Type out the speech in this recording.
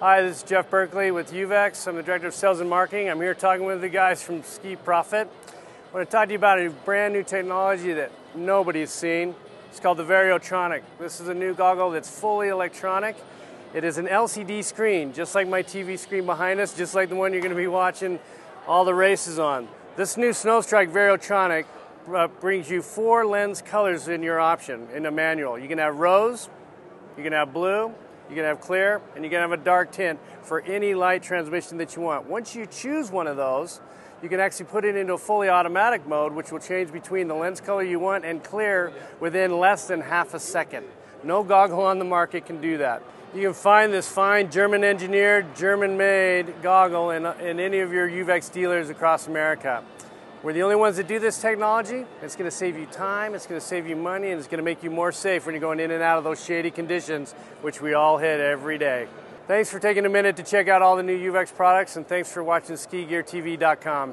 Hi, this is Jeff Burkley with UVEX. I'm the Director of Sales and Marketing. I'm here talking with the guys from Ski Prophet. I want to talk to you about a brand new technology that nobody's seen. It's called the Variotronic. This is a new goggle that's fully electronic. It is an LCD screen, just like my TV screen behind us, just like the one you're going to be watching all the races on. This new Snowstrike Variotronic uh, brings you four lens colors in your option in a manual. You can have rose, you can have blue, you can have clear, and you can have a dark tint for any light transmission that you want. Once you choose one of those, you can actually put it into a fully automatic mode, which will change between the lens color you want and clear within less than half a second. No goggle on the market can do that. You can find this fine German engineered, German made goggle in, in any of your UVEX dealers across America. We're the only ones that do this technology. It's going to save you time, it's going to save you money, and it's going to make you more safe when you're going in and out of those shady conditions, which we all hit every day. Thanks for taking a minute to check out all the new UVEX products, and thanks for watching SkiGearTV.com.